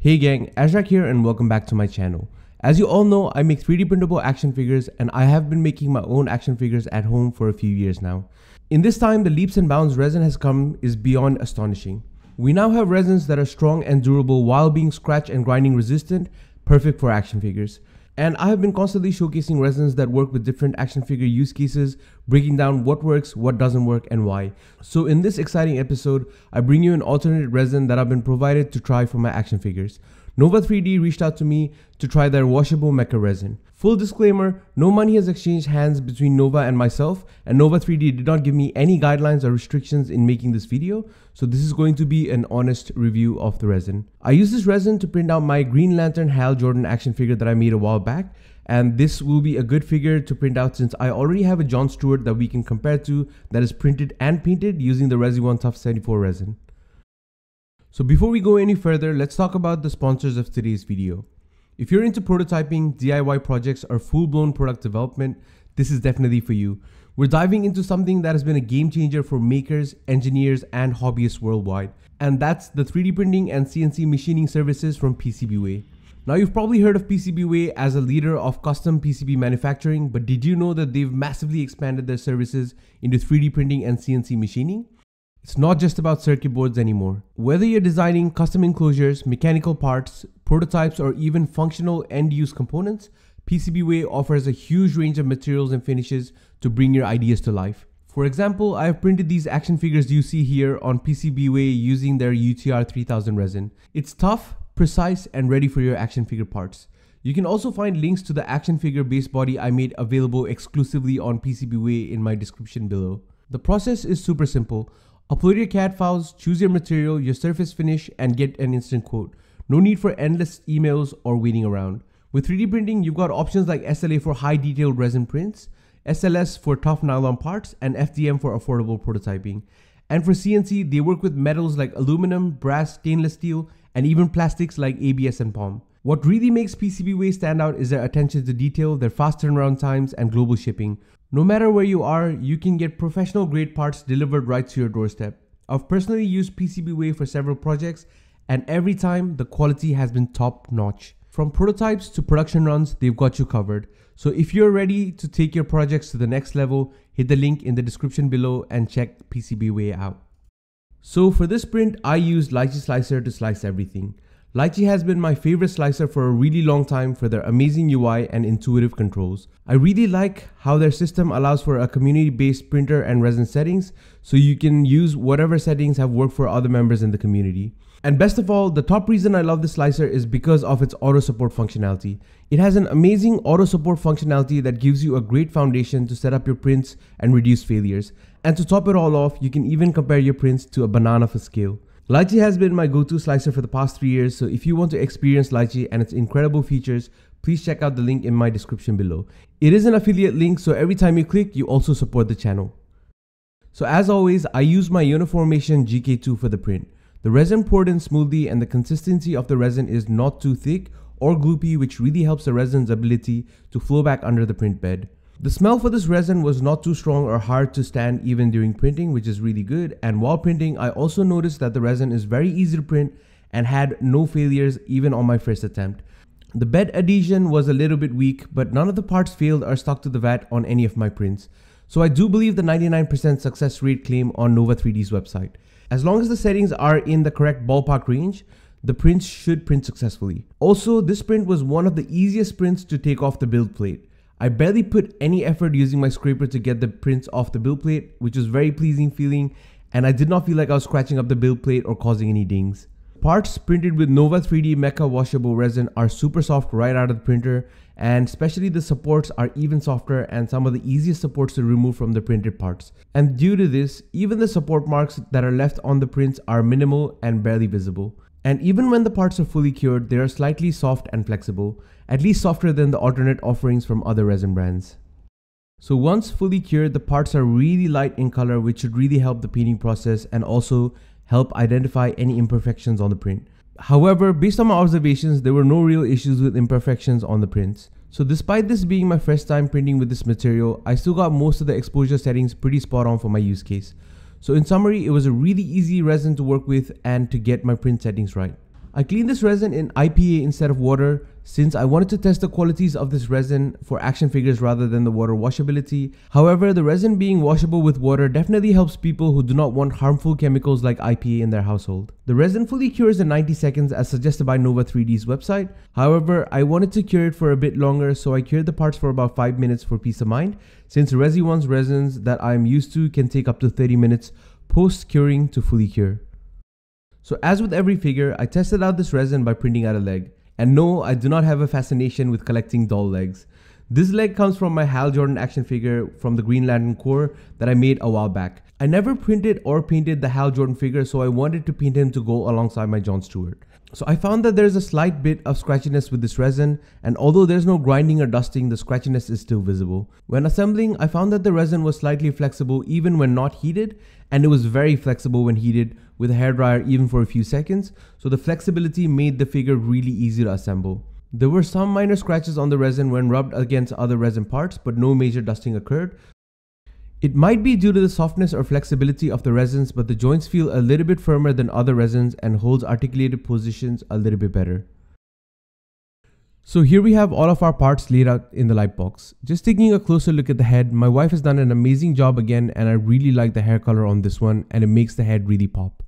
Hey gang, Azrach here and welcome back to my channel. As you all know, I make 3D printable action figures and I have been making my own action figures at home for a few years now. In this time, the leaps and bounds resin has come is beyond astonishing. We now have resins that are strong and durable while being scratch and grinding resistant, perfect for action figures. And I have been constantly showcasing resins that work with different action figure use cases, breaking down what works, what doesn't work, and why. So in this exciting episode, I bring you an alternate resin that I've been provided to try for my action figures. Nova 3D reached out to me to try their washable mecha resin. Full disclaimer, no money has exchanged hands between Nova and myself, and Nova 3D did not give me any guidelines or restrictions in making this video, so this is going to be an honest review of the resin. I use this resin to print out my Green Lantern Hal Jordan action figure that I made a while back, and this will be a good figure to print out since I already have a John Stewart that we can compare to that is printed and painted using the Resione Tough 74 resin. So before we go any further, let's talk about the sponsors of today's video. If you're into prototyping, DIY projects, or full-blown product development, this is definitely for you. We're diving into something that has been a game changer for makers, engineers, and hobbyists worldwide, and that's the 3D printing and CNC machining services from PCBWay. Now you've probably heard of PCBWay as a leader of custom PCB manufacturing, but did you know that they've massively expanded their services into 3D printing and CNC machining? It's not just about circuit boards anymore. Whether you're designing custom enclosures, mechanical parts, prototypes, or even functional end-use components, PCBWay offers a huge range of materials and finishes to bring your ideas to life. For example, I have printed these action figures you see here on PCBWay using their UTR 3000 resin. It's tough, precise, and ready for your action figure parts. You can also find links to the action figure base body I made available exclusively on PCBWay in my description below. The process is super simple. Upload your CAD files, choose your material, your surface finish, and get an instant quote. No need for endless emails or waiting around. With 3D printing, you've got options like SLA for high detailed resin prints, SLS for tough nylon parts, and FDM for affordable prototyping. And for CNC, they work with metals like aluminum, brass, stainless steel, and even plastics like ABS and POM. What really makes PCBWay stand out is their attention to detail, their fast turnaround times, and global shipping. No matter where you are, you can get professional grade parts delivered right to your doorstep. I've personally used PCBWay for several projects and every time the quality has been top notch. From prototypes to production runs, they've got you covered. So if you're ready to take your projects to the next level, hit the link in the description below and check PCBWay out. So for this print, I used Lychee Slicer to slice everything. Lychee has been my favorite slicer for a really long time for their amazing UI and intuitive controls. I really like how their system allows for a community-based printer and resin settings, so you can use whatever settings have worked for other members in the community. And best of all, the top reason I love this slicer is because of its auto support functionality. It has an amazing auto support functionality that gives you a great foundation to set up your prints and reduce failures. And to top it all off, you can even compare your prints to a banana for scale. Lychee has been my go-to slicer for the past three years, so if you want to experience Lychee and its incredible features, please check out the link in my description below. It is an affiliate link, so every time you click, you also support the channel. So as always, I use my Uniformation GK2 for the print. The resin poured in smoothly and the consistency of the resin is not too thick or gloopy which really helps the resin's ability to flow back under the print bed. The smell for this resin was not too strong or hard to stand even during printing, which is really good. And while printing, I also noticed that the resin is very easy to print and had no failures even on my first attempt. The bed adhesion was a little bit weak, but none of the parts failed or stuck to the vat on any of my prints. So I do believe the 99% success rate claim on Nova 3D's website. As long as the settings are in the correct ballpark range, the prints should print successfully. Also, this print was one of the easiest prints to take off the build plate. I barely put any effort using my scraper to get the prints off the build plate, which was very pleasing feeling, and I did not feel like I was scratching up the build plate or causing any dings. Parts printed with Nova 3D Mecha washable resin are super soft right out of the printer, and especially the supports are even softer and some of the easiest supports to remove from the printed parts. And due to this, even the support marks that are left on the prints are minimal and barely visible. And even when the parts are fully cured, they are slightly soft and flexible, at least softer than the alternate offerings from other resin brands. So once fully cured, the parts are really light in color which should really help the painting process and also help identify any imperfections on the print. However, based on my observations, there were no real issues with imperfections on the prints. So despite this being my first time printing with this material, I still got most of the exposure settings pretty spot on for my use case. So in summary, it was a really easy resin to work with and to get my print settings right. I cleaned this resin in IPA instead of water since I wanted to test the qualities of this resin for action figures rather than the water washability. However, the resin being washable with water definitely helps people who do not want harmful chemicals like IPA in their household. The resin fully cures in 90 seconds as suggested by Nova 3D's website. However, I wanted to cure it for a bit longer so I cured the parts for about 5 minutes for peace of mind since Resione's resins that I am used to can take up to 30 minutes post curing to fully cure. So as with every figure, I tested out this resin by printing out a leg. And no, I do not have a fascination with collecting doll legs. This leg comes from my Hal Jordan action figure from the Green Lantern Corps that I made a while back. I never printed or painted the Hal Jordan figure so I wanted to paint him to go alongside my John Stewart. So I found that there's a slight bit of scratchiness with this resin and although there's no grinding or dusting, the scratchiness is still visible. When assembling, I found that the resin was slightly flexible even when not heated and it was very flexible when heated with a hairdryer even for a few seconds, so the flexibility made the figure really easy to assemble. There were some minor scratches on the resin when rubbed against other resin parts, but no major dusting occurred. It might be due to the softness or flexibility of the resins, but the joints feel a little bit firmer than other resins and holds articulated positions a little bit better. So here we have all of our parts laid out in the light box. Just taking a closer look at the head, my wife has done an amazing job again and I really like the hair color on this one and it makes the head really pop.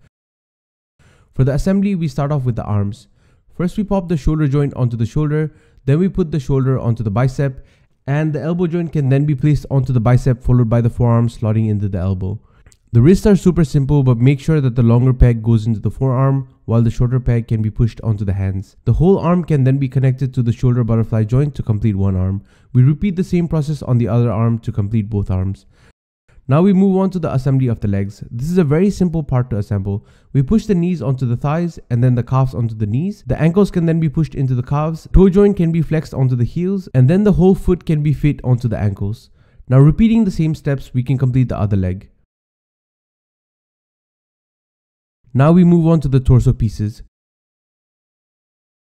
For the assembly, we start off with the arms. First we pop the shoulder joint onto the shoulder, then we put the shoulder onto the bicep, and the elbow joint can then be placed onto the bicep followed by the forearm slotting into the elbow. The wrists are super simple but make sure that the longer peg goes into the forearm while the shorter peg can be pushed onto the hands. The whole arm can then be connected to the shoulder butterfly joint to complete one arm. We repeat the same process on the other arm to complete both arms. Now we move on to the assembly of the legs. This is a very simple part to assemble. We push the knees onto the thighs and then the calves onto the knees. The ankles can then be pushed into the calves. Toe joint can be flexed onto the heels and then the whole foot can be fit onto the ankles. Now repeating the same steps, we can complete the other leg. Now we move on to the torso pieces.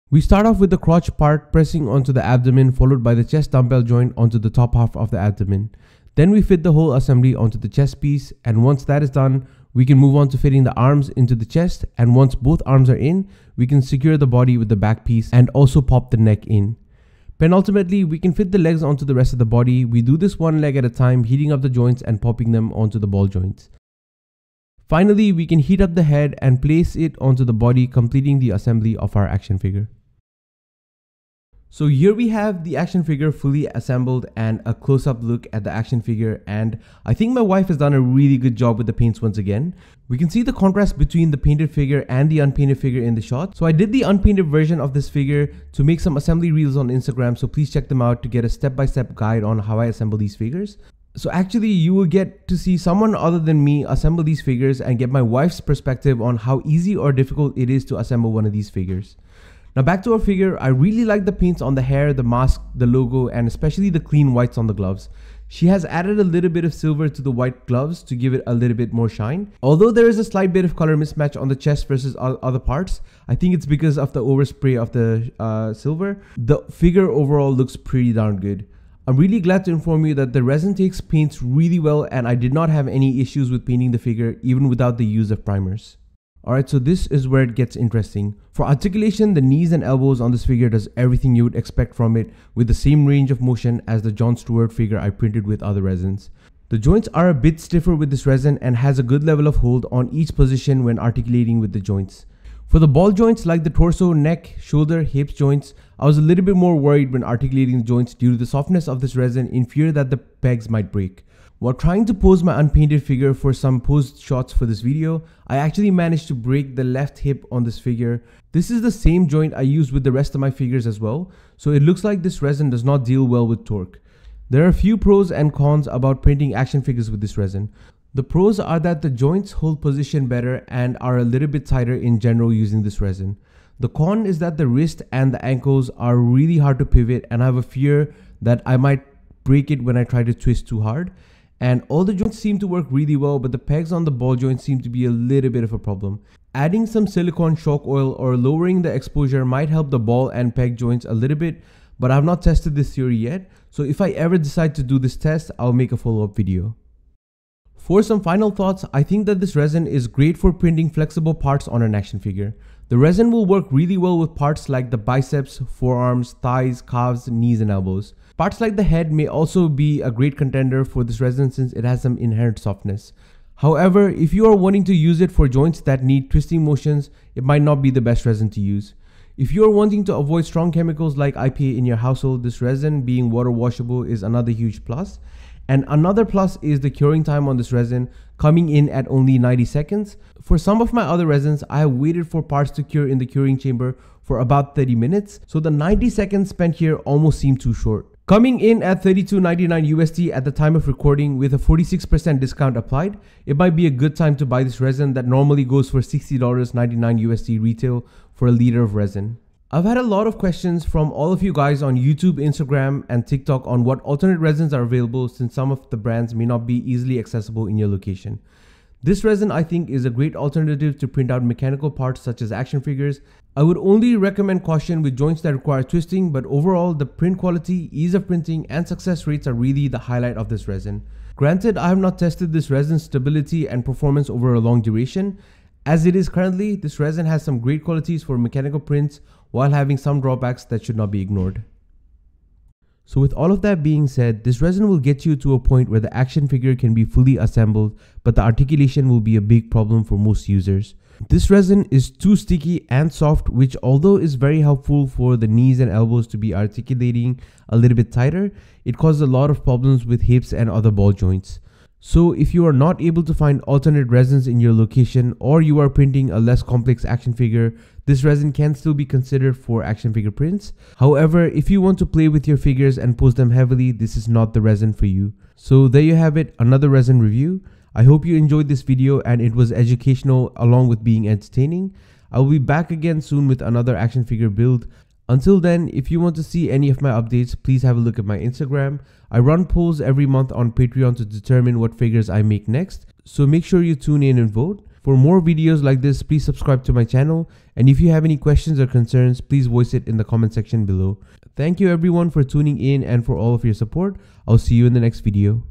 We start off with the crotch part pressing onto the abdomen followed by the chest dumbbell joint onto the top half of the abdomen. Then we fit the whole assembly onto the chest piece and once that is done, we can move on to fitting the arms into the chest and once both arms are in, we can secure the body with the back piece and also pop the neck in. Penultimately, we can fit the legs onto the rest of the body. We do this one leg at a time, heating up the joints and popping them onto the ball joints. Finally, we can heat up the head and place it onto the body, completing the assembly of our action figure. So here we have the action figure fully assembled and a close-up look at the action figure and I think my wife has done a really good job with the paints once again. We can see the contrast between the painted figure and the unpainted figure in the shot. So I did the unpainted version of this figure to make some assembly reels on Instagram so please check them out to get a step-by-step -step guide on how I assemble these figures. So actually you will get to see someone other than me assemble these figures and get my wife's perspective on how easy or difficult it is to assemble one of these figures. Now back to our figure, I really like the paints on the hair, the mask, the logo, and especially the clean whites on the gloves. She has added a little bit of silver to the white gloves to give it a little bit more shine. Although there is a slight bit of color mismatch on the chest versus other parts, I think it's because of the overspray of the uh, silver. The figure overall looks pretty darn good. I'm really glad to inform you that the resin takes paints really well and I did not have any issues with painting the figure even without the use of primers. Alright, so this is where it gets interesting. For articulation, the knees and elbows on this figure does everything you would expect from it with the same range of motion as the John Stewart figure I printed with other resins. The joints are a bit stiffer with this resin and has a good level of hold on each position when articulating with the joints. For the ball joints like the torso, neck, shoulder, hips joints, I was a little bit more worried when articulating the joints due to the softness of this resin in fear that the pegs might break. While trying to pose my unpainted figure for some posed shots for this video, I actually managed to break the left hip on this figure. This is the same joint I used with the rest of my figures as well, so it looks like this resin does not deal well with torque. There are a few pros and cons about printing action figures with this resin. The pros are that the joints hold position better and are a little bit tighter in general using this resin. The con is that the wrist and the ankles are really hard to pivot and I have a fear that I might break it when I try to twist too hard and all the joints seem to work really well but the pegs on the ball joint seem to be a little bit of a problem. Adding some silicone shock oil or lowering the exposure might help the ball and peg joints a little bit but I've not tested this theory yet so if I ever decide to do this test I'll make a follow-up video. For some final thoughts, I think that this resin is great for printing flexible parts on an action figure. The resin will work really well with parts like the biceps, forearms, thighs, calves, knees, and elbows. Parts like the head may also be a great contender for this resin since it has some inherent softness. However, if you are wanting to use it for joints that need twisting motions, it might not be the best resin to use. If you are wanting to avoid strong chemicals like IPA in your household, this resin being water washable is another huge plus. And another plus is the curing time on this resin coming in at only 90 seconds. For some of my other resins, I have waited for parts to cure in the curing chamber for about 30 minutes, so the 90 seconds spent here almost seemed too short. Coming in at 32.99 USD at the time of recording with a 46% discount applied, it might be a good time to buy this resin that normally goes for $60.99 USD retail for a liter of resin. I've had a lot of questions from all of you guys on YouTube, Instagram, and TikTok on what alternate resins are available since some of the brands may not be easily accessible in your location. This resin I think is a great alternative to print out mechanical parts such as action figures. I would only recommend caution with joints that require twisting, but overall the print quality, ease of printing, and success rates are really the highlight of this resin. Granted, I have not tested this resin's stability and performance over a long duration. As it is currently, this resin has some great qualities for mechanical prints while having some drawbacks that should not be ignored. So with all of that being said, this resin will get you to a point where the action figure can be fully assembled, but the articulation will be a big problem for most users. This resin is too sticky and soft, which although is very helpful for the knees and elbows to be articulating a little bit tighter, it causes a lot of problems with hips and other ball joints. So if you are not able to find alternate resins in your location or you are printing a less complex action figure, this resin can still be considered for action figure prints. However, if you want to play with your figures and pose them heavily, this is not the resin for you. So there you have it, another resin review. I hope you enjoyed this video and it was educational along with being entertaining. I will be back again soon with another action figure build. Until then, if you want to see any of my updates, please have a look at my Instagram. I run polls every month on Patreon to determine what figures I make next, so make sure you tune in and vote. For more videos like this, please subscribe to my channel, and if you have any questions or concerns, please voice it in the comment section below. Thank you everyone for tuning in and for all of your support. I'll see you in the next video.